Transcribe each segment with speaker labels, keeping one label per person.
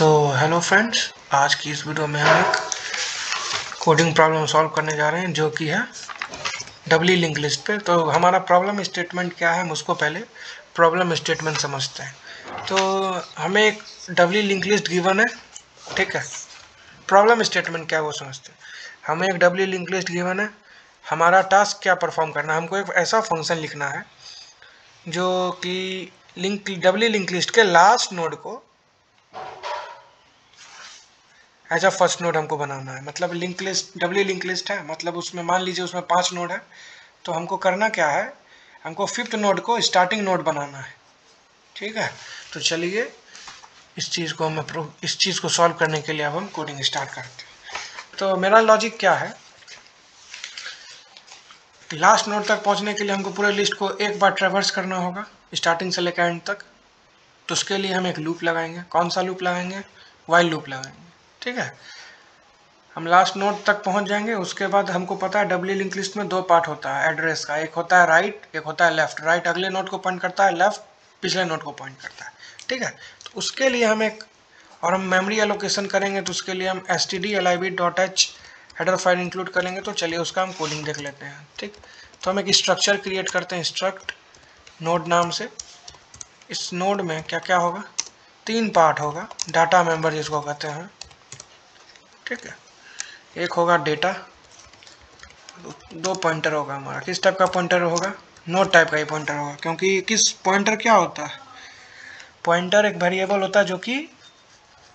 Speaker 1: So hello friends आज की इस वीडियो में हम एक कोडिंग प्रॉब्लम सॉल्व करने जा रहे हैं, जो कि है डबली लिंक लिस्ट पे। तो हमारा प्रॉब्लम स्टेटमेंट क्या है, हम उसको पहले प्रॉब्लम स्टेटमेंट समझते हैं। तो हमें एक डबली लिंक लिस्ट गिवन है, ठीक है? प्रॉब्लम स्टेटमेंट क्या है, वो समझते हैं। हमें एक डबली लिंक लिस्ट गिवन है, हमारा टास्क क्या परफॉर्म करना है। हमको एक ऐसा फ़ंक्शन लिखना है, जो कि लिंक डबली लिंक लिस्ट के लास्ट नोड को एज अ फ़र्स्ट नोड हमको बनाना है। मतलब link list doubly link list है। मतलब उसमें मान लीजिए उसमें पाँच नोड है। तो हमको करना क्या है? हमको फिफ्थ नोड को स्टार्टिंग नोड बनाना है। ठीक है? तो चलिए, इस चीज़ को हम इस चीज़ को सॉल्व करने के लिए अब हम कोडिंग स्टार्ट करते हैं। तो मेरा लॉजिक क्या है? लास्ट नोड तक पहुँचने के लिए हमको पूरे लिस्ट को एक बार ट्रेवर्स करना होगा स्टार्टिंग से लेकर एंड तक। तो उसके लिए हम एक लूप लगाएँगे। कौन सा लूप लगाएँगे? वाइल लूप लगाएँगे। ठीक है? हम लास्ट नोट तक पहुँच जाएँगे, उसके बाद हमको पता है डब्ल्यू लिंक लिस्ट में दो पार्ट होता है एड्रेस का। एक होता है राइट एक होता है लेफ़्ट राइट अगले नोट को पॉइंट करता है लेफ़्ट पिछले नोट को पॉइंट करता है। ठीक है? तो उसके लिए हम एक, और हम मेमोरी एलोकेशन करेंगे तो उसके लिए हम S T D L I B dot H header file include करेंगे तो चलिए उसका हम कोडिंग देख लेते हैं। ठीक? तो हम एक स्ट्रक्चर क्रिएट करते हैं स्ट्रक्ट नोड नाम से। इस नोड में क्या क्या होगा? तीन पार्ट होगा डाटा मेंबर जिसको कहते हैं। ठीक है? एक होगा डेटा दो पॉइंटर होगा हमारा। किस टाइप का पॉइंटर होगा? नोट टाइप का ही पॉइंटर होगा, क्योंकि किस पॉइंटर क्या होता है? पॉइंटर एक वेरिएबल होता है जो कि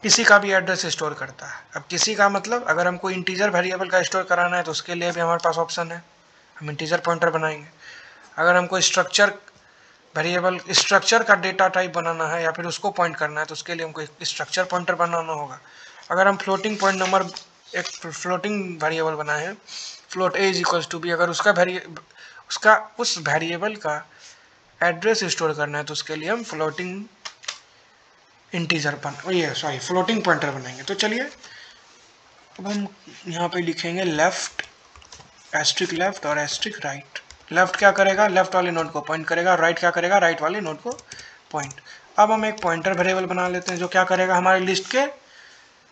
Speaker 1: किसी का भी एड्रेस स्टोर करता है। अब किसी का मतलब अगर हमको इंटीजर वेरिएबल का स्टोर कराना है तो उसके लिए भी हमारे पास ऑप्शन है। हम इंटीजर पॉइंटर बनाएँगे। अगर हमको स्ट्रक्चर वेरिएबल स्ट्रक्चर का डेटा टाइप बनाना है, या फिर उसको पॉइंट करना है तो उसके लिए हमको स्ट्रक्चर पॉइंटर बनाना होगा। अगर हम फ्लोटिंग पॉइंट नंबर एक फ्लोटिंग वेरिएबल बनाए हैं float A is equals to B अगर उसका वेरिए उसका उस वेरिएबल का एड्रेस स्टोर करना है तो उसके लिए हम फ्लोटिंग इंटीजर बन ये सॉरी फ्लोटिंग पॉइंटर बनाएँगे। तो चलिए, अब हम यहाँ पे लिखेंगे लेफ़्ट एस्ट्रिक लेफ़्ट और एस्ट्रिक राइट लेफ़्ट क्या करेगा? लेफ़्ट वाले नोट को पॉइंट करेगा राइट क्या करेगा? राइट वाले नोट को पॉइंट अब हम एक पॉइंटर वेरिएबल बना लेते हैं, जो क्या करेगा? हमारे लिस्ट के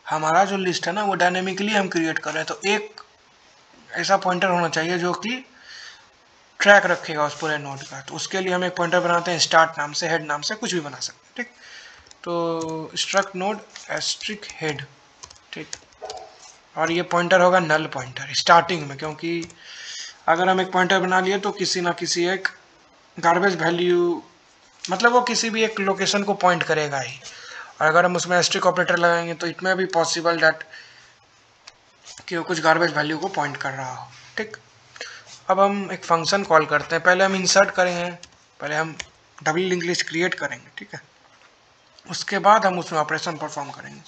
Speaker 1: हमारा जो लिस्ट है ना, वो डायनेमिकली हम क्रिएट कर रहे हैं। तो एक ऐसा पॉइंटर होना चाहिए जो कि ट्रैक रखेगा उस पूरे नोट का। तो उसके लिए हम एक पॉइंटर बनाते हैं स्टार्ट नाम से हेड नाम से, कुछ भी बना सकते हैं, ठीक? तो स्ट्रक नोड एस्ट्रिक हेड ठीक? और ये पॉइंटर होगा नल पॉइंटर स्टार्टिंग में, क्योंकि अगर हम एक पॉइंटर बना लिए तो किसी ना किसी एक गार्बेज वैल्यू मतलब वो किसी भी एक लोकेशन को पॉइंट करेगा ही। अगर हम उसमें एस्ट्रिक ऑपरेटर लगाएँगे तो इट में भी पॉसिबल डैट कि वो कुछ गार्बेज वैल्यू को पॉइंट कर रहा हो, ठीक? अब हम एक फ़ंक्शन कॉल करते हैं। पहले हम इंसर्ट करेंगे, पहले हम डबल लिंक क्रिएट करेंगे, ठीक है? उसके बाद हम उसमें ऑपरेशन परफॉर्म करेंगे।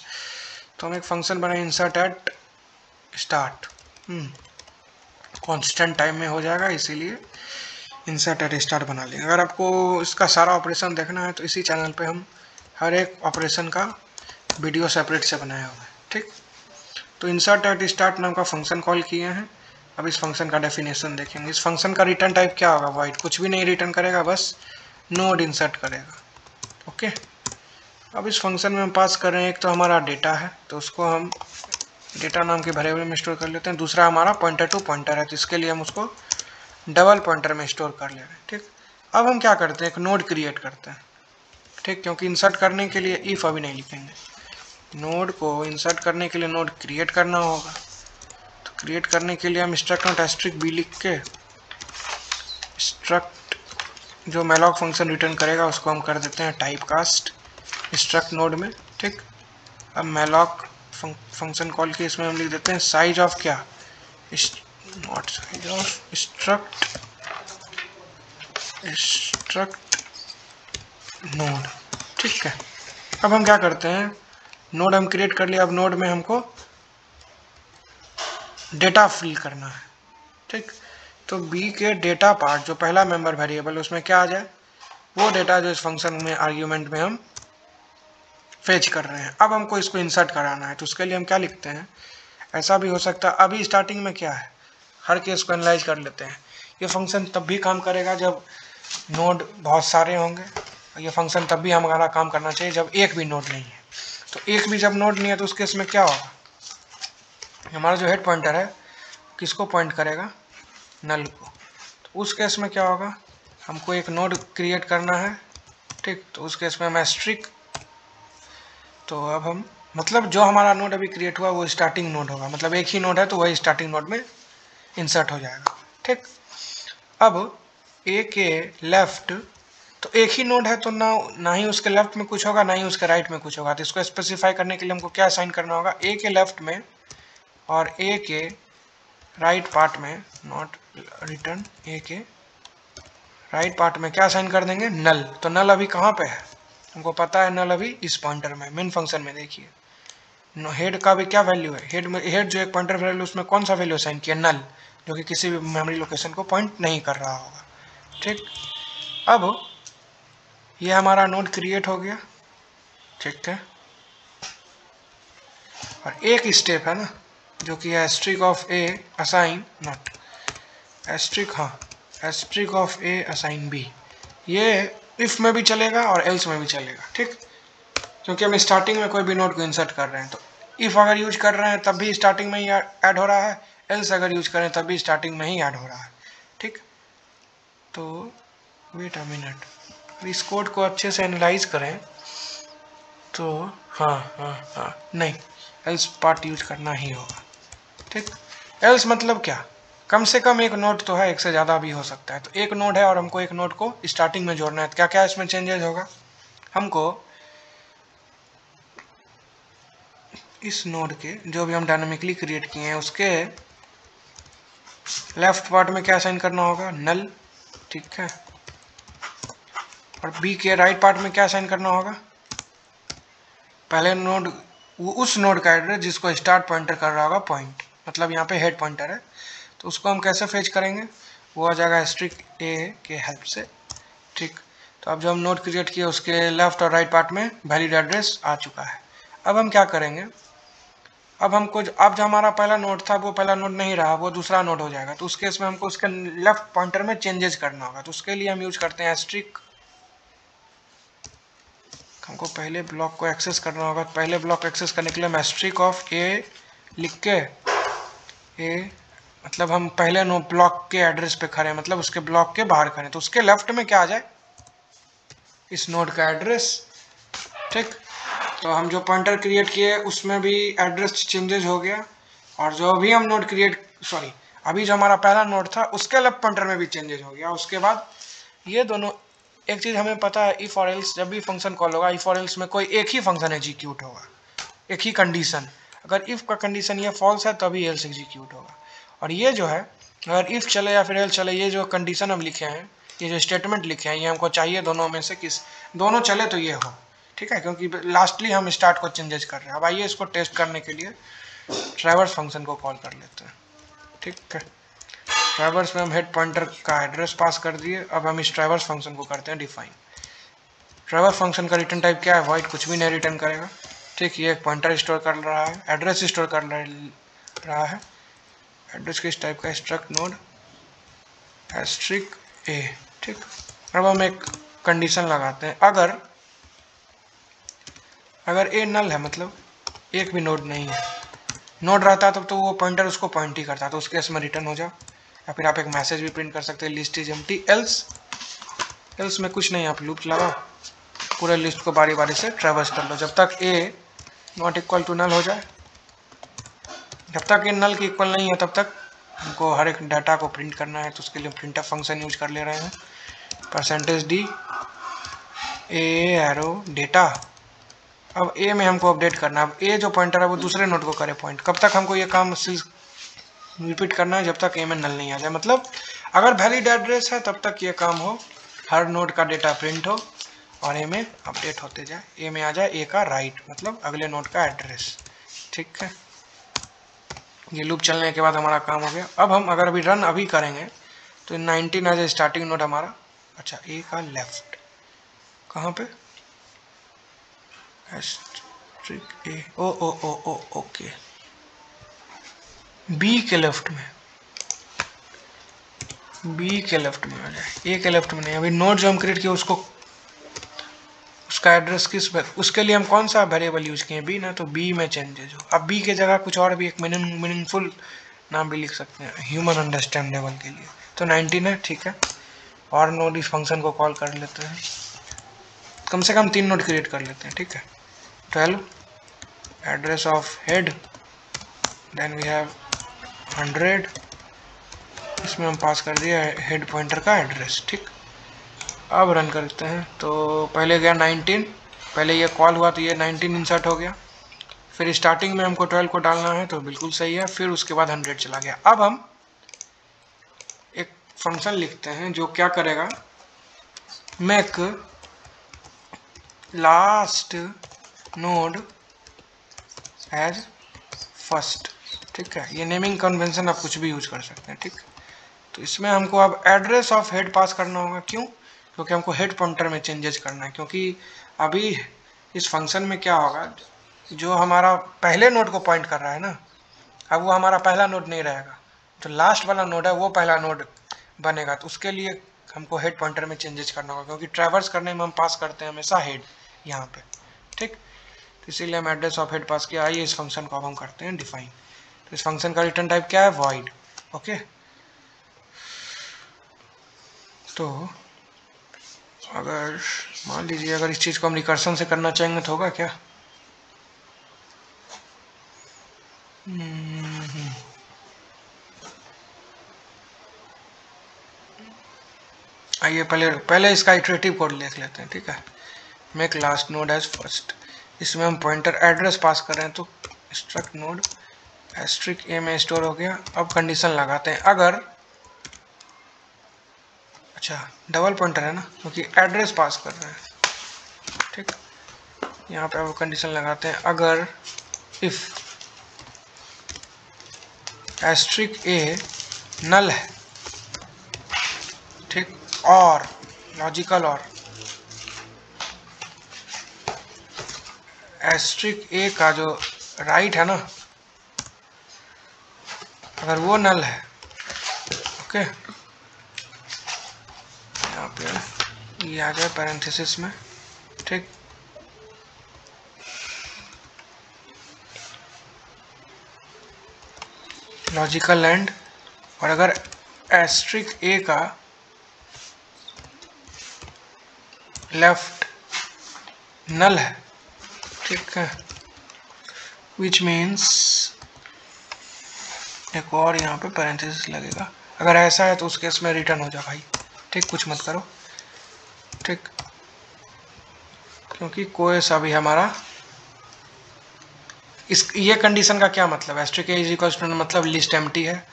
Speaker 1: तो हम एक फ़ंक्शन बनाए insert at start constant time में हो जाएगा, इसीलिए इंसर्ट एट स्टार्ट बना लेंगे। अगर आपको इसका सारा ऑपरेशन देखना है तो इसी चैनल पे हम हर एक ऑपरेशन का वीडियो सेपरेट से बनाया हुआ है, ठीक? तो इंसर्ट एट स्टार्ट नाम का फ़ंक्शन कॉल किए हैं। अब इस फ़ंक्शन का डेफिनेशन देखेंगे। इस फ़ंक्शन का रिटर्न टाइप क्या होगा? वाइट कुछ भी नहीं रिटर्न करेगा, बस नोड इंसर्ट करेगा, ओके? अब इस फ़ंक्शन में हम पास कर रहे हैं। एक तो हमारा डेटा है तो उसको हम डेटा नाम के वेरिएबल में स्टोर कर लेते हैं। दूसरा हमारा पॉइंटर टू पॉइंटर है तो इसके लिए हम उसको डबल पॉइंटर में स्टोर कर ले रहे हैं, ठीक? अब हम क्या करते हैं? एक नोड क्रिएट करते हैं। ठीक, क्योंकि इंसर्ट करने के लिए इफ़ अभी नहीं लिखेंगे। नोड को इंसर्ट करने के लिए नोड क्रिएट करना होगा। तो क्रिएट करने के लिए हम स्ट्रक्ट नोट एस्ट्रिक बी लिख के स्ट्रक्ट जो मेलॉक फ़ंक्शन रिटर्न करेगा, उसको हम कर देते हैं टाइप कास्ट स्ट्रक्ट नोड में, ठीक। अब मेलॉक फ़ंक्शन कॉल के इसमें हम लिख देते हैं साइज़ ऑफ़ क्या? Not size of struct struct node ठीक है। अब हम क्या करते हैं? नोड हम क्रिएट कर लिया। अब नोड में हमको डेटा फिल करना है। ठीक? तो बी के डेटा पार्ट जो पहला मेंबर वेरिएबल उसमें क्या आ जाए? वो डेटा जो इस फ़ंक्शन में आर्ग्यूमेंट में हम फेच कर रहे हैं। अब हमको इसको इंसर्ट कराना है। तो उसके लिए हम क्या लिखते हैं? ऐसा भी हो सकता है। अभी स्टार्टिंग में क्या है? हर केस को एनालाइज कर लेते हैं। ये फ़ंक्शन तब भी काम करेगा जब नोड बहुत सारे होंगे। ये फ़ंक्शन तब भी हमारा काम करना चाहिए जब एक भी नोड नहीं है। तो एक भी जब नोड नहीं है तो उस केस में क्या होगा? हमारा जो हेड पॉइंटर है, किसको पॉइंट करेगा? नल को। तो उस केस में क्या होगा? हमको एक नोड क्रिएट करना है, ठीक? तो उस केस में मैं स्ट्रिक तो अब हम मतलब जो हमारा नोड अभी क्रिएट हुआ, वो स्टार्टिंग नोड होगा। मतलब एक ही नोड है तो वही स्टार्टिंग नोड में इंसर्ट हो जाएगा, ठीक? अब ए के लेफ़्ट तो एक ही नोड है तो ना ना ही उसके लेफ़्ट में कुछ होगा, ना ही उसके राइट में कुछ होगा। तो इसको स्पेसिफाई करने के लिए हमको क्या साइन करना होगा? ए के लेफ़्ट में और ए के राइट पार्ट में नॉट रिटर्न ए के राइट पार्ट में क्या साइन कर देंगे? नल तो नल अभी कहाँ पे है? हमको पता है नल अभी इस पॉइंटर में मेन फ़ंक्शन में, देखिए। हेड का भी क्या वैल्यू है? हेड में हेड जो एक पॉइंटर वैल्यू उसमें कौन सा वैल्यू साइन किया? नल जो कि किसी भी मेमोरी लोकेशन को पॉइंट नहीं कर रहा होगा। ठीक? अब ये हमारा नोड क्रिएट हो गया। ठीक है। और एक स्टेप है ना, जो कि है asterisk of A assign not asterisk हाँ asterisk of A assign B ये इफ़ में भी चलेगा और एल्स में भी चलेगा, ठीक? क्योंकि हम स्टार्टिंग में कोई भी नोट को इंसर्ट कर रहे हैं तो इफ़ अगर यूज़ कर रहे हैं, तब भी स्टार्टिंग में ही ऐड हो रहा है। एल्स अगर यूज़ करें, तब भी स्टार्टिंग में ही ऐड हो रहा है, ठीक? तो वेट अ मिनट इस कोड को अच्छे से एनालाइज करें तो हाँ हाँ हाँ नहीं एल्स पार्ट यूज़ करना ही होगा, ठीक? एल्स मतलब क्या? कम से कम एक नोट तो है, एक से ज़्यादा भी हो सकता है। तो एक नोट है और हमको एक नोट को स्टार्टिंग में जोड़ना है। तो क्या क्या इसमें चेंजेस होगा? हमको इस नोड के जो भी हम डायनामिकली क्रिएट किए हैं, उसके लेफ़्ट पार्ट में क्या साइन करना होगा? नल ठीक है? और बी के राइट पार्ट में क्या साइन करना होगा? पहले नोड उस नोड का एड्रेस जिसको स्टार्ट पॉइंटर कर रहा होगा पॉइंट मतलब यहाँ पे हेड पॉइंटर है। तो उसको हम कैसे फेच करेंगे? वो आ जाएगा स्ट्रिक ए के हेल्प से। ठीक। तो अब जो हम नोट क्रिएट किए, उसके लेफ़्ट और राइट पार्ट में वैलिड एड्रेस आ चुका है। अब हम क्या करेंगे? अब हमको अब जो हमारा पहला नोट था, वो पहला नोट नहीं रहा, वो दूसरा नोट हो जाएगा। तो उस केस में हमको उसके लेफ़्ट पॉइंटर में चेंजेस करना होगा। तो उसके लिए हम यूज़ करते हैं स्ट्रिक हमको पहले ब्लॉक को एक्सेस करना होगा। पहले ब्लॉक एक्सेस करने के लिए मैं स्ट्रिक ऑफ़ ए लिख के ए मतलब हम पहले नो ब्लॉक के एड्रेस पे खड़े मतलब उसके ब्लॉक के बाहर खड़े तो उसके लेफ़्ट में क्या आ जाए? इस नोड का एड्रेस ठीक? तो हम जो पॉइंटर क्रिएट किए, उसमें भी एड्रेस चेंजेस हो गया। और जो भी हम नोड क्रिएट सॉरी अभी जो हमारा पहला नोड था, उसके लेफ़्ट पॉइंटर में भी चेंजेस हो गया। उसके बाद ये दोनों एक चीज़ हमें पता है इफ़ और एल्स जब भी फ़ंक्शन कॉल होगा इफ़ और एल्स में कोई एक ही फ़ंक्शन एग्जीक्यूट होगा, एक ही कंडीशन अगर इफ़ का कंडीशन ये फॉल्स है, तभी एल्स एग्जीक्यूट होगा। और ये जो है, अगर इफ़ चले या फिर एल्स चले, ये जो कंडीशन हम लिखे हैं, ये जो स्टेटमेंट लिखे हैं, ये हमको चाहिए दोनों में से किस, दोनों चले तो ये हो। ठीक है? क्योंकि लास्टली हम स्टार्ट को चेंजेस कर रहे हैं। अब आइए इसको टेस्ट करने के लिए ट्राइवर्स फ़ंक्शन को कॉल कर लेते हैं। ठीक है? ट्राइवर्स में हम हेड पॉइंटर का एड्रेस पास कर दिए। अब हम इस ट्राइवर्स फ़ंक्शन को करते हैं डिफाइन ट्राइवर्स फ़ंक्शन का रिटर्न टाइप क्या है? वाइट कुछ भी नहीं रिटर्न करेगा। ठीक, ये एक पॉइंटर स्टोर कर रहा है। एड्रेस स्टोर कर रहा है। एड्रेस किस टाइप का स्ट्रक्ट नोड एस्ट्रिक ए ठीक, अब हम एक कंडीशन लगाते हैं। अगर अगर ए नल है मतलब एक भी नोड नहीं है। नोड रहता तब तो वो पॉइंटर उसको पॉइंट ही करता तो उसके इसमें रिटर्न हो जाओ। या फिर आप एक मैसेज भी प्रिंट कर सकते हैं list is empty else else में कुछ नहीं, आप लूप लगाओ, पूरे लिस्ट को बारी बारी से ट्रेवर्स कर लो। जब तक A not equal to null हो जाए, जब तक ये नल के इक्वल नहीं है, तब तक हमको हर एक डाटा को प्रिंट करना है तो उसके लिए प्रिंट फ़ंक्शन यूज़ कर ले रहे हैं। Percentage d A arrow data अब ए में हमको अपडेट करना है। अब ए जो पॉइंटर है, वो दूसरे नोट को करे पॉइंट कब तक हमको ये काम रिपीट करना है जब तक ए में नल नहीं आ जाए। मतलब अगर वैलिड एड्रेस है, तब तक ये काम हो। हर नोट का डेटा प्रिंट हो और ए में अपडेट होते जाए। ए में आ जाए ए का राइट मतलब अगले नोट का एड्रेस ठीक है? ये लूप चलने के बाद हमारा काम हो गया। अब हम अगर अभी रन अभी करेंगे तो नाइनटीन आ जाए स्टार्टिंग नोट हमारा। अच्छा ए का लेफ़्ट कहाँ पे? A O O O O, okay. B के लेफ़्ट में। बी के लेफ़्ट में आ जाए। ए के लेफ़्ट में नहीं, अभी नोट जो हम क्रिएट किए उसको उसका एड्रेस किस उसके लिए हम कौन सा वेरिएबल यूज़ किए बी ना तो बी में चेंजेज हो। अब बी के जगह कुछ और भी एक मीनिंग मीनिंगफुल नाम भी लिख सकते हैं ह्यूमन अंडरस्टैंडेबल के लिए। तो 19 है, ठीक है। और नोट इस फ़ंक्शन को कॉल कर लेते हैं। कम से कम तीन नोट क्रिएट कर लेते हैं, ठीक है। Twelve address of head then we have hundred. इसमें हम पास कर दिया हेड पॉइंटर का एड्रेस ठीक? अब रन करते हैं। तो पहले गया 19 पहले ये कॉल हुआ तो ये 19 इंसर्ट हो गया। फिर स्टार्टिंग में हमको 12 को डालना है तो बिल्कुल सही है। फिर उसके बाद 100 चला गया। अब हम एक फ़ंक्शन लिखते हैं जो क्या करेगा? Make last node as first ठीक है? ये नेमिंग कन्वेंशन आप कुछ भी यूज़ कर सकते हैं, ठीक? तो इसमें हमको अब एड्रेस ऑफ़ हेड पास करना होगा। क्यों? क्योंकि हमको हेड पॉइंटर में चेंजेस करना है। क्योंकि अभी इस फ़ंक्शन में क्या होगा? जो हमारा पहले नोड को पॉइंट कर रहा है ना, अब वो हमारा पहला नोड नहीं रहेगा। जो लास्ट वाला नोड है, वो पहला नोड बनेगा। तो उसके लिए हमको हेड पॉइंटर में चेंजेस करना होगा। क्योंकि ट्रैवर्स करने में हम पास करते हैं हमेशा हेड यहाँ पे, ठीक? तो इसीलिए हम एड्रेस ऑफ़ हेड पास किया आइए इस फ़ंक्शन को अब हम करते हैं डिफाइन तो इस फ़ंक्शन का रिटर्न टाइप क्या है? वॉइड ओके तो अगर, मान लीजिए अगर इस चीज़ को हम रिकर्सन से करना चाहेंगे तो होगा क्या? हम्म। आइए पहले पहले इसका इटरेटिव कोड लिख लेते हैं, ठीक है? Make last node as first इसमें हम पॉइंटर एड्रेस पास कर रहे हैं तो स्ट्रक्ट नोड एस्ट्रिक ए में स्टोर हो गया। अब कंडीशन लगाते हैं। अगर अच्छा डबल पॉइंटर है ना, क्योंकि एड्रेस पास कर रहे हैं। ठीक? यहाँ पे अब कंडीशन लगाते हैं। अगर इफ़ एस्ट्रिक ए नल है, ठीक? और लॉजिकल और एस्ट्रिक ए का जो राइट है ना अगर वो नल है, ओके? यहाँ पे ये आ जाए पैरेंथेसिस में, ठीक? लॉजिकल एंड और अगर एस्ट्रिक ए का लेफ़्ट नल है, ठीक है? विच मीन्स एक और यहाँ पे पैरेंथेसिस लगेगा। अगर ऐसा है तो उस केस में रिटर्न हो जा भाई। ठीक, कुछ मत करो। ठीक। क्योंकि कोई सा भी हमारा इस, ये कंडीशन का क्या मतलब एस्ट्रिक इज़ इक्वल टू मतलब लिस्ट एम है।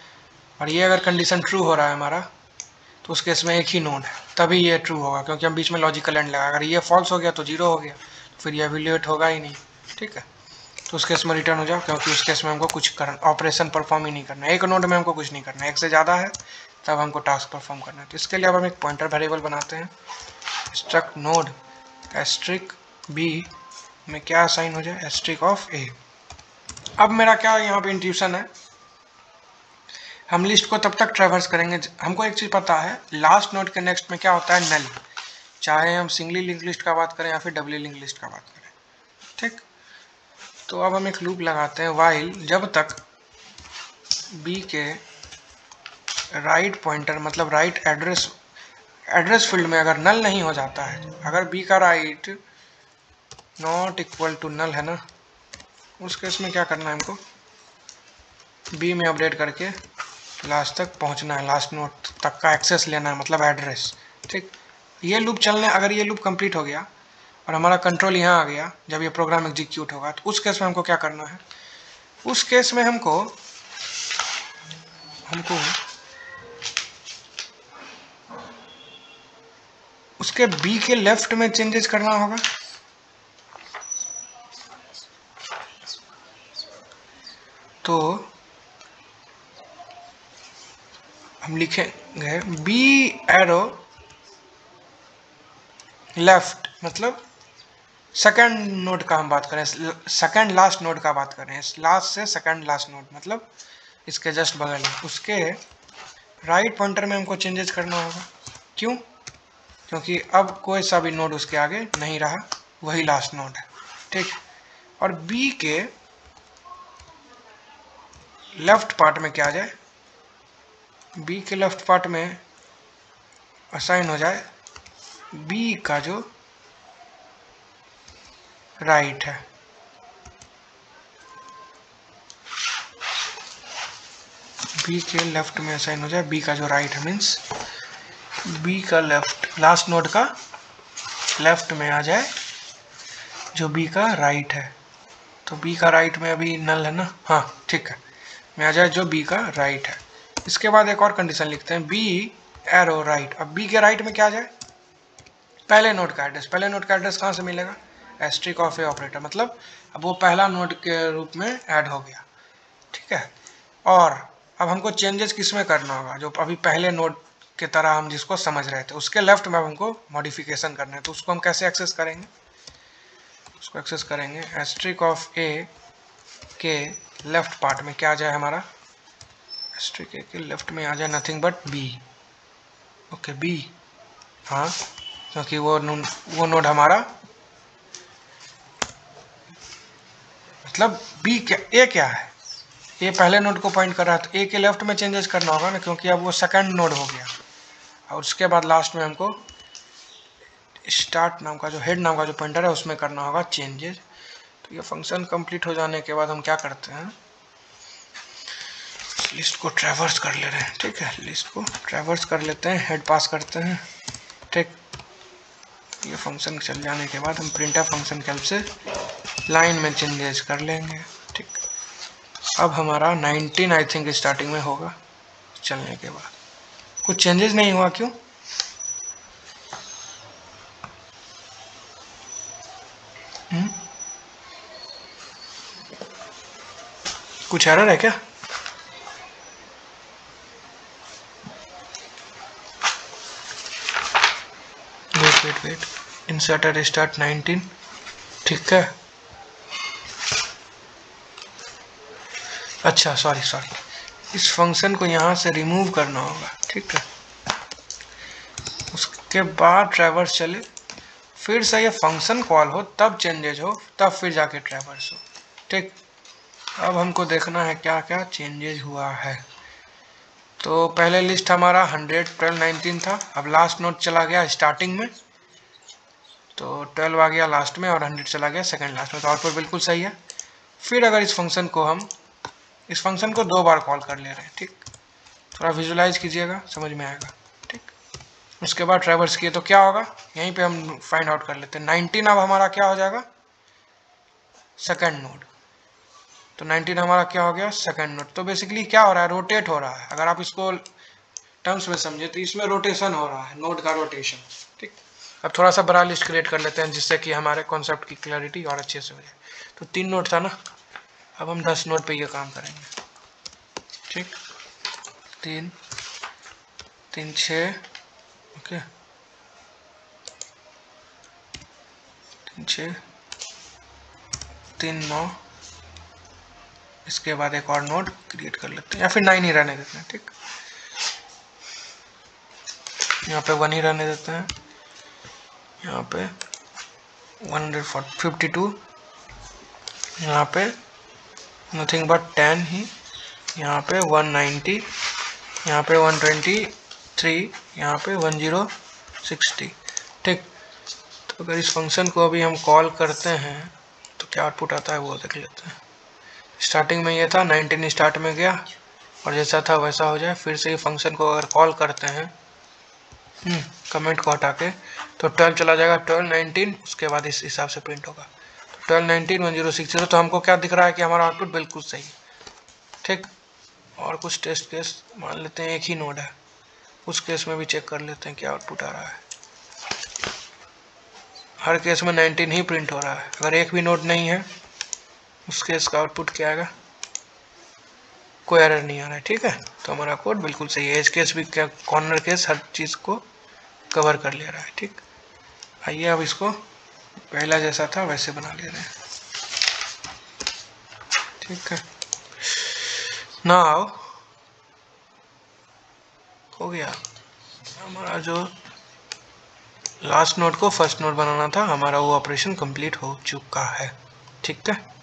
Speaker 1: और ये अगर कंडीशन ट्रू हो रहा है हमारा तो उस केस में एक ही नोड है। तभी ये ट्रू होगा, क्योंकि हम बीच में लॉजिकल एंड लगा अगर ये फॉल्स हो गया तो ज़ीरो हो गया फिर ये एविलेट होगा ही नहीं। ठीक है? तो उस केस में रिटर्न हो जाओ, क्योंकि उस केस में हमको कुछ कर ऑपरेशन परफॉर्म ही नहीं करना है। एक नोड में हमको कुछ नहीं करना है। एक से ज़्यादा है, तब हमको टास्क परफॉर्म करना है। तो इसके लिए अब हम एक पॉइंटर वेरिएबल बनाते हैं। स्ट्रक नोड एस्ट्रिक बी में क्या असाइन हो जाए? एस्ट्रिक ऑफ़ ए अब मेरा क्या यहाँ पे इंट्यूशन है? हम लिस्ट को तब तक ट्रेवर्स करेंगे। हमको एक चीज़ पता है लास्ट नोड के नेक्स्ट में क्या होता है? नल चाहे हम सिंगली लिंक लिस्ट का बात करें या फिर डबली लिंक लिस्ट का बात करें। ठीक? तो अब हम एक लूप लगाते हैं वाइल जब तक बी के राइट पॉइंटर मतलब राइट एड्रेस एड्रेस फ़ील्ड में अगर नल नहीं हो जाता है, अगर बी का right not equal to null है ना, उस केस में क्या करना है हमको? बी में अपडेट करके लास्ट तक पहुँचना है लास्ट नोट तक का एक्सेस लेना है मतलब एड्रेस ठीक? ये लूप चलने, अगर ये लूप कंप्लीट हो गया और हमारा कंट्रोल यहाँ आ गया, जब ये प्रोग्राम एग्जीक्यूट होगा तो उस केस में हमको क्या करना है? उस केस में हमको हमको उसके बी के लेफ़्ट में चेंजेस करना होगा। तो हम लिखेंगे बी एरो लेफ़्ट मतलब सेकंड नोट का हम बात करें सेकंड लास्ट नोट का बात करें लास्ट से सेकंड लास्ट नोट मतलब इसके जस्ट बगल में। उसके राइट पॉइंटर में हमको चेंजेस करना होगा। क्यों? क्योंकि अब कोई सा भी नोड उसके आगे नहीं रहा, वही लास्ट नोड है। ठीक? और बी के लेफ़्ट पार्ट में क्या आ जाए? बी के लेफ़्ट पार्ट में असाइन हो जाए बी का जो राइट है। बी के लेफ़्ट में असाइन हो जाए बी का जो राइट है मीन्स बी का लेफ़्ट लास्ट नोड का लेफ़्ट में आ जाए, जो बी का राइट है। तो बी का राइट में अभी नल है ना? हाँ ठीक है। में आ जाए जो बी का राइट है। इसके बाद एक और कंडीशन लिखते हैं। बी एरो राइट अब बी के राइट में क्या आ जाए? पहले नोट का एड्रेस पहले नोट का एड्रेस कहाँ से मिलेगा? एस्ट्रिक ऑफ़ ए ऑपरेटर मतलब अब वो पहला नोड के रूप में ऐड हो गया, ठीक है? और अब हमको चेंजेस किसमें करना होगा, जो अभी पहले नोड के तरह हम जिसको समझ रहे थे, उसके लेफ़्ट में अब हमको मॉडिफिकेशन करना है तो उसको हम कैसे एक्सेस करेंगे? उसको एक्सेस करेंगे एस्ट्रिक ऑफ़ ए के लेफ़्ट पार्ट में, क्या आ जाए हमारा? एस्ट्रिक ए के लेफ़्ट में आ जाए nothing but B okay B हाँ क्योंकि वो वो नोड हमारा मतलब बी क्या ए क्या है? ए पहले नोड को पॉइंट कर रहा है तो ए के लेफ़्ट में चेंजेस करना होगा ना, क्योंकि अब वो सेकंड नोड हो गया। और उसके बाद लास्ट में हमको स्टार्ट नाम का जो हेड नाम का जो पॉइंटर है, उसमें करना होगा चेंजेस तो ये फ़ंक्शन कंप्लीट हो जाने के बाद हम क्या करते हैं? लिस्ट को ट्रेवर्स कर ले रहे हैं, ठीक है? लिस्ट को ट्रेवर्स कर लेते हैं हेड पास करते हैं। ठीक। ये फ़ंक्शन चल जाने के बाद हम प्रिंटर फ़ंक्शन के हेल्प से लाइन में चेंजेस कर लेंगे, ठीक। अब हमारा 19 आई थिंक स्टार्टिंग में होगा, चलने के बाद। कुछ चेंजेस नहीं हुआ क्यों? हुँ? हम्म? कुछ एरर है क्या? Wait wait wait inserter start 19 ठीक है? अच्छा सॉरी सॉरी इस फ़ंक्शन को यहाँ से रिमूव करना होगा, ठीक है? उसके बाद ट्रैवर्स चले, फिर से ये फ़ंक्शन कॉल हो, तब चेंजेज हो, तब फिर जाके ट्रैवर्स हो, ठीक? अब हमको देखना है क्या क्या चेंजेज हुआ है। तो पहले लिस्ट हमारा हंड्रेड ट्वेल्व नाइनटीन था, अब लास्ट नोट चला गया स्टार्टिंग में। तो ट्वेल्व आ गया लास्ट में और हंड्रेड चला गया सेकेंड लास्ट में तो आउटपुट बिल्कुल सही है। फिर अगर इस फ़ंक्शन को हम इस फ़ंक्शन को दो बार कॉल कर ले रहे हैं, ठीक? थोड़ा विजुलाइज कीजिएगा, समझ में आएगा, ठीक? उसके बाद ट्रेवर्स किए तो क्या होगा? यहीं पे हम फाइंड आउट कर लेते हैं। नाइनटीन अब हमारा क्या हो जाएगा? सेकेंड नोड तो नाइनटीन हमारा क्या हो गया? सेकेंड नोड तो बेसिकली क्या हो रहा है? रोटेट हो रहा है। अगर आप इसको टर्म्स में समझे तो इसमें रोटेशन हो रहा है नोड का रोटेशन ठीक? अब थोड़ा सा बड़ा लिस्ट क्रिएट कर लेते हैं, जिससे कि हमारे कॉन्सेप्ट की क्लैरिटी और अच्छे से हो जाए। तो तीन नोट था ना? अब हम दस नोट पे ये काम करेंगे। ठीक? तीन तीन छ ओके? तीन छ तीन, नौ। इसके बाद एक और नोड क्रिएट कर लेते हैं। या फिर नाइन ही रहने देते हैं, ठीक? यहाँ पे वन ही रहने देते हैं। यहाँ पे वन हंड्रेड फिफ्टी टू यहाँ पे नथिंग बट टेन ही। यहाँ पे वन नाइन्टी यहाँ पे वन ट्वेंटी थ्री यहाँ पे वन ज़ीरो सिक्सटी ठीक। तो अगर इस फ़ंक्शन को अभी हम कॉल करते हैं तो क्या आउटपुट आता है वो देख लेते हैं। स्टार्टिंग में ये था नाइनटीन स्टार्ट में गया और जैसा था वैसा हो जाए। फिर से ये फ़ंक्शन को अगर कॉल करते हैं कमेंट हम्म, को हटा के तो ट्वेल्व चला जाएगा ट्वेल्व नाइनटीन उसके बाद इस हिसाब से प्रिंट होगा। Twelve nineteen one zero six zero तो हमको क्या दिख रहा है कि हमारा आउटपुट बिल्कुल सही ठीक? और कुछ टेस्ट केस मान लेते हैं, एक ही नोड है। उस केस में भी चेक कर लेते हैं क्या आउटपुट आ रहा है। हर केस में 19 ही प्रिंट हो रहा है। अगर एक भी नोड नहीं है, उस केस का आउटपुट क्या आएगा? कोई एरर नहीं आ रहा है, ठीक है? तो हमारा कोड बिल्कुल सही है। एज केस भी क्या कॉर्नर केस हर चीज़ को कवर कर ले रहा है, ठीक? आइए अब इसको पहला जैसा था, वैसे बना ले रहे हैं। ठीक है। नाउ, हो गया। हमारा जो लास्ट नोट को फ़र्स्ट नोट बनाना था, हमारा वो ऑपरेशन कंप्लीट हो चुका है। ठीक है?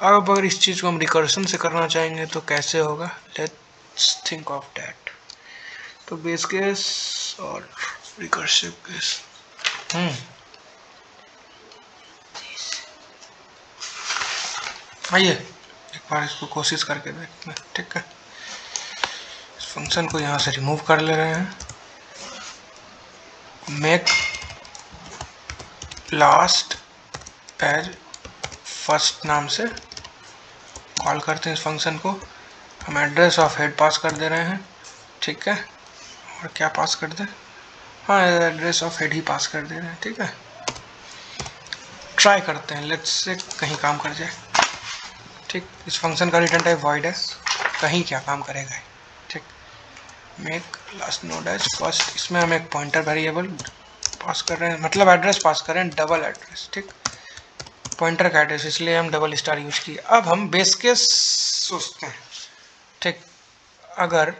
Speaker 1: अब अगर इस चीज़ को हम रिकर्सन से करना चाहेंगे तो कैसे होगा? लेट्स थिंक ऑफ़ डैट तो बेस केस और रिकर्सिव केस हम्म। आइए एक बार इसको कोशिश करके देखते हैं। ठीक है? इस फ़ंक्शन को यहाँ से रिमूव कर ले रहे हैं। मेक लास्ट एज फ़र्स्ट नाम से कॉल करते हैं इस फ़ंक्शन को। हम एड्रेस ऑफ़ हेड पास कर दे रहे हैं। ठीक है? और क्या पास कर दें? हाँ एड्रेस ऑफ़ हेड ही पास कर दे रहे हैं। ठीक है? ट्राई करते हैं। लेट्स से कहीं काम कर जाए। ठीक, इस फ़ंक्शन का रिटर्न टाइप वॉइड है, कहीं क्या काम करेगा ठीक make last node as first इसमें हम एक पॉइंटर वेरिएबल पास कर रहे हैं मतलब एड्रेस पास कर रहे हैं डबल एड्रेस ठीक। पॉइंटर का एड्रेस इसलिए हम डबल स्टार यूज़ किए। अब हम बेस केस सोचते हैं, ठीक। अगर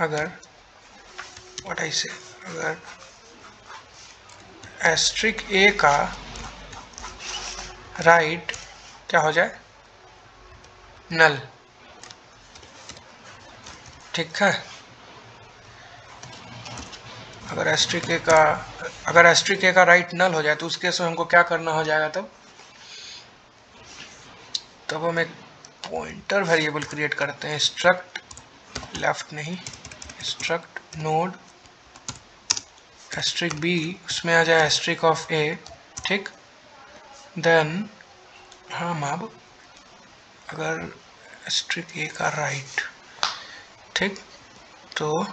Speaker 1: अगर व्हाट आई से अगर एस्ट्रिक ए का राइट क्या हो जाए? नल। ठीक है। अगर एस्ट्रिक ए का, अगर एस्ट्रिक ए का राइट नल हो जाए तो उस केस में हमको क्या करना हो जाएगा तब? तब हम एक पॉइंटर वेरिएबल क्रिएट करते हैं। स्ट्रक्ट लेफ़्ट नहीं स्ट्रक्ट नोड एस्ट्रिक बी उसमें आ जाए एस्ट्रिक ऑफ़ ए ठीक? देन हम अब अगर स्ट्रिक ए का राइट ठीक? तो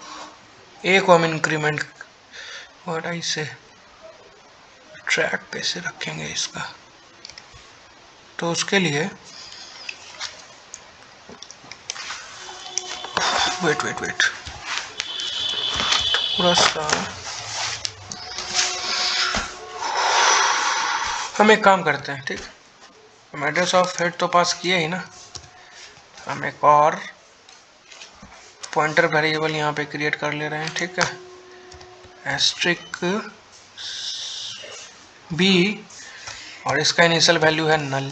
Speaker 1: ए को हम इंक्रीमेंट और ऐसे ट्रैक कैसे रखेंगे इसका? तो उसके लिए वेट वेट वेट थोड़ा सा हम एक काम करते हैं, ठीक? हम एड्रेस ऑफ़ हेड तो पास किए ही ना। हम एक और पॉइंटर वेरिएबल यहाँ पे क्रिएट कर ले रहे हैं, ठीक है? एस्ट्रिक बी और इसका इनिशियल वैल्यू है नल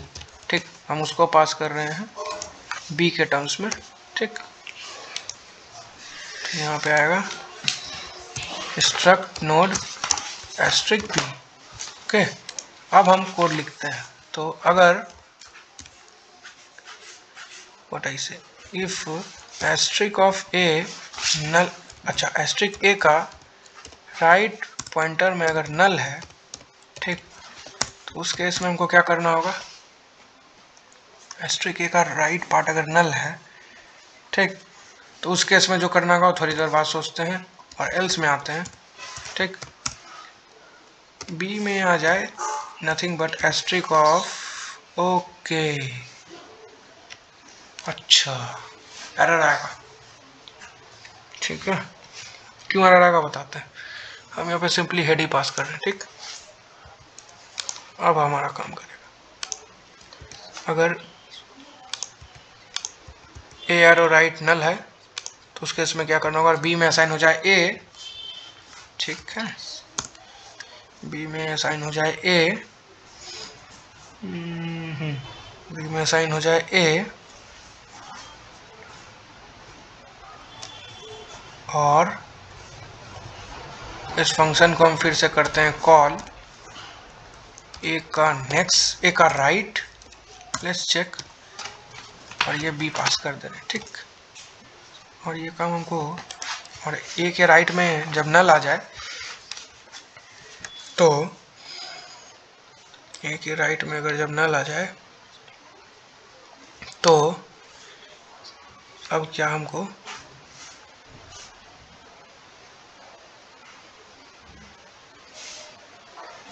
Speaker 1: ठीक? हम उसको पास कर रहे हैं बी के टर्म्स में, ठीक? तो यहाँ पे आएगा struct node asterisk B okay अब हम कोड लिखते हैं। तो अगर what I say, if asterisk of a नल अच्छा एस्ट्रिक ए का राइट पॉइंटर में अगर नल है, ठीक तो उस केस में हमको क्या करना होगा? एस्ट्रिक ए का राइट पार्ट अगर नल है, ठीक तो उस केस में जो करना होगा थोड़ी देर बाद सोचते हैं और एल्स में आते हैं, ठीक। बी में आ जाए nothing but asterisk of okay अच्छा एरर आएगा। ठीक है? क्यों एरर आएगा बताते हैं। हम यहाँ पे सिंपली हेड ही पास कर रहे हैं, ठीक? अब हमारा काम करेगा। अगर ए आर और राइट नल है तो उसके इसमें क्या करना होगा? और बी में असाइन हो जाए ए ठीक है? बी में साइन हो जाए ए बी में साइन हो जाए ए और इस फ़ंक्शन को हम फिर से करते हैं कॉल। ए का नेक्स्ट ए का राइट लेट्स चेक और ये बी पास कर दे रहे ठीक। और ये काम हमको और ए के राइट में जब नल आ जाए तो ए के राइट में अगर जब नल आ जाए तो अब क्या हमको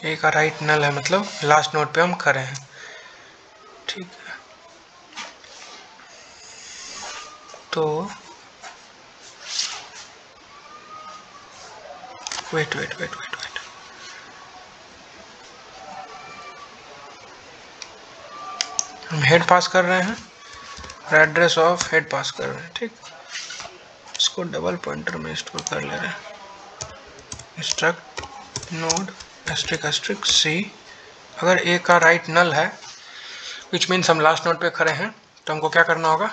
Speaker 1: ए का राइट नल है मतलब लास्ट नोट पे हम खड़े हैं। ठीक है। तो wait wait wait wait head pass कर रहे हैं। और एड्रेस ऑफ़ हेड पास कर रहे हैं ठीक। इसको डबल पॉइंटर में स्टोर कर ले रहे हैं। Struct node asterisk asterisk c अगर ए का राइट नल है विच मीन्स हम लास्ट नोड पे खड़े हैं तो हमको क्या करना होगा?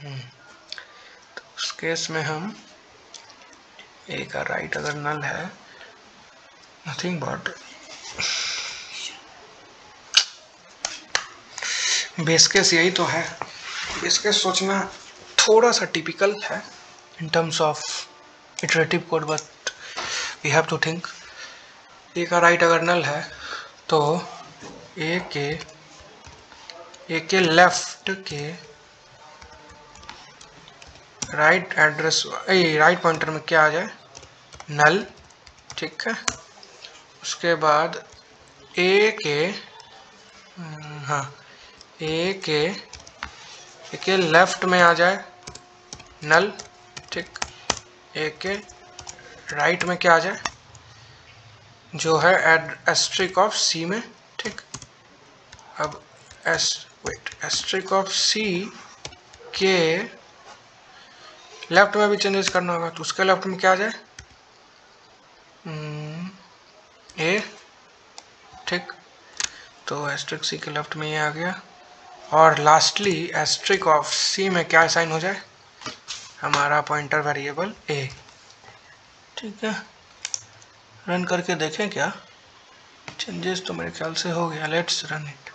Speaker 1: हम्म, तो उस केस में हम ए का राइट अगर नल है नथिंग बट बेस केस यही तो है। बेस केस सोचना थोड़ा सा टिपिकल है in terms of iterative code but we have to think A का राइट अगर नल है तो ए के ए के लेफ़्ट के राइट एड्रेस राइट पॉइंटर में क्या आ जाए? नल ठीक है? उसके बाद ए के हाँ ए के ए के लेफ़्ट में आ जाए नल ठीक ए के राइट में क्या आ जाए जो है एड एस्ट्रिक ऑफ़ सी में ठीक अब S wait asterisk of C के लेफ़्ट में भी चेंजेस करना होगा तो उसके लेफ़्ट में क्या आ जाए ए hmm, ठीक तो एस्ट्रिक सी के लेफ़्ट में ये आ गया और लास्टली एस्ट्रिक ऑफ़ सी में क्या साइन हो जाए? हमारा पॉइंटर वेरिएबल ए ठीक है? रन करके देखें क्या? चेंजेस तो मेरे ख्याल से हो गया। Let's run it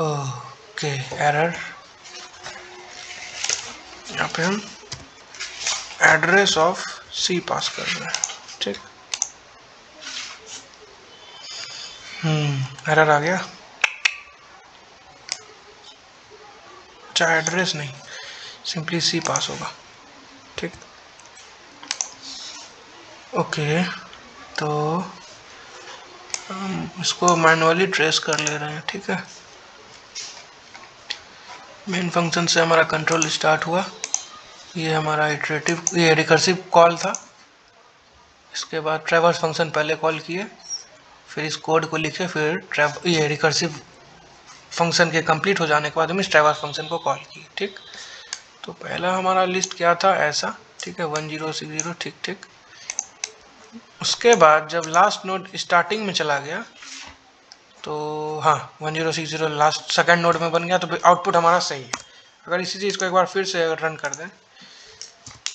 Speaker 1: okay error यहाँ पे हम एड्रेस ऑफ़ सी पास कर रहे हैं। ठीक? हम्म एरर आ गया। अच्छा एड्रेस नहीं सिंपली सी पास होगा। ठीक? ओके तो हम इसको मैनुअली ट्रेस कर ले रहे हैं, ठीक है? मेन फ़ंक्शन से हमारा कंट्रोल स्टार्ट हुआ। ये हमारा इटरेटिव ये रिकर्सिव कॉल था। इसके बाद ट्रेवर्स फ़ंक्शन पहले कॉल किए, फिर इस कोड को लिखे, फिर ये रिकर्सिव फ़ंक्शन के कंप्लीट हो जाने के बाद हम इस ट्रेवर्स फ़ंक्शन को कॉल किए ठीक? तो पहला हमारा लिस्ट क्या था? ऐसा। ठीक है? वन ज़ीरो सिक्स ज़ीरो ठीक ठीक। उसके बाद जब लास्ट नोड स्टार्टिंग में चला गया तो हाँ one zero six zero last second node में बन गया तो आउटपुट हमारा सही है। अगर इसी चीज़ को एक बार फिर से रन कर दें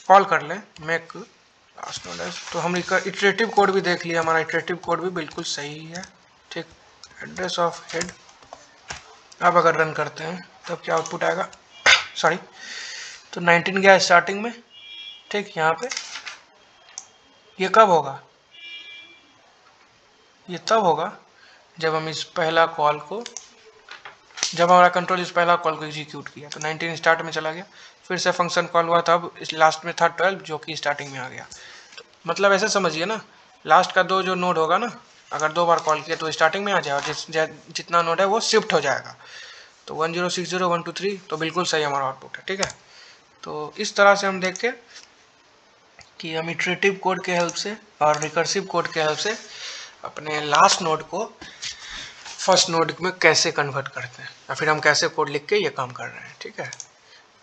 Speaker 1: कॉल कर लें मेक लास्ट नोड है तो हम इटरेटिव कोड भी देख लिया। हमारा इटरेटिव कोड भी बिल्कुल सही है। ठीक? एड्रेस ऑफ़ हेड अब अगर रन करते हैं, तब क्या आउटपुट आएगा? सॉरी तो 19 गया स्टार्टिंग में। ठीक, यहाँ पे। ये कब होगा? ये तब होगा जब हम इस पहला कॉल को, जब हमारा कंट्रोल इस पहला कॉल को एग्जीक्यूट किया। तो 19 स्टार्ट में चला गया। फिर से फ़ंक्शन कॉल हुआ तब इस लास्ट में था 12 जो कि स्टार्टिंग में आ गया। तो मतलब ऐसे समझिए ना लास्ट का दो जो नोड होगा ना अगर दो बार कॉल किया तो स्टार्टिंग में आ जाएगा, जिस जितना नोड है वो शिफ्ट हो जाएगा। तो one zero six zero one two three तो बिल्कुल सही हमारा आउटपुट है, ठीक है? तो इस तरह से हम देख के कि हम इटरेटिव कोड के हेल्प से और रिकर्सिव कोड के हेल्प से अपने लास्ट नोड को फ़र्स्ट नोड में कैसे कन्वर्ट करते हैं, या फिर हम कैसे कोड लिख के ये काम कर रहे हैं, ठीक है?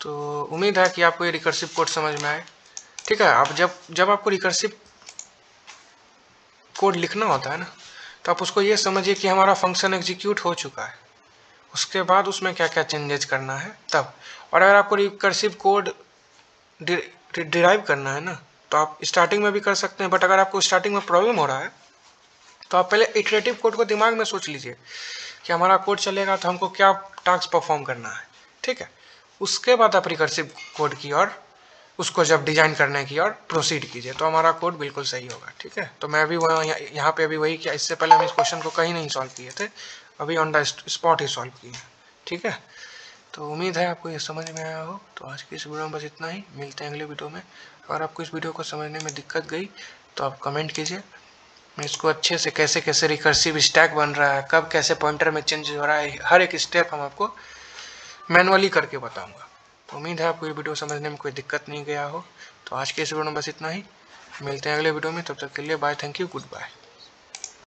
Speaker 1: तो उम्मीद है कि आपको ये रिकर्सिव कोड समझ में आए, ठीक है? अब जब जब आपको रिकर्सिव कोड लिखना होता है ना तो आप उसको ये समझिए कि हमारा फ़ंक्शन एग्जीक्यूट हो चुका है। उसके बाद उसमें क्या क्या चेंजेज करना है, तब। और अगर आपको रिकर्सिव कोड डिराइव करना है ना तो आप स्टार्टिंग में भी कर सकते हैं बट अगर आपको स्टार्टिंग में प्रॉब्लम हो रहा है तो आप पहले इटरेटिव कोड को दिमाग में सोच लीजिए कि हमारा कोड चलेगा तो हमको क्या टास्क परफॉर्म करना है, ठीक है? उसके बाद आप रिकर्सिव कोड की और उसको जब डिज़ाइन करने की और प्रोसीड कीजिए। तो हमारा कोड बिल्कुल सही होगा, ठीक है? तो मैं अभी वहाँ यहाँ पे अभी वही किया। इससे पहले हम इस क्वेश्चन को कहीं नहीं सॉल्व किए थे। अभी ऑन द स्पॉट ही सॉल्व किए ठीक है? तो उम्मीद है आपको ये समझ में आया हो। तो आज की इस वीडियो में बस इतना ही। मिलते हैं अगले वीडियो में। अगर आपको इस वीडियो को समझने में दिक्कत गई तो आप कमेंट कीजिए। मैं इसको अच्छे से कैसे कैसे रिकर्सिव स्टैक बन रहा है, कब कैसे पॉइंटर में चेंज हो रहा है, हर एक स्टेप हम आपको मैनुअली करके बताऊँगा। उम्मीद है आपको ये वीडियो समझने में कोई दिक्कत नहीं गया हो। तो आज के इस वीडियो में बस इतना ही। मिलते हैं अगले वीडियो में। तब तक के लिए bye thank you good bye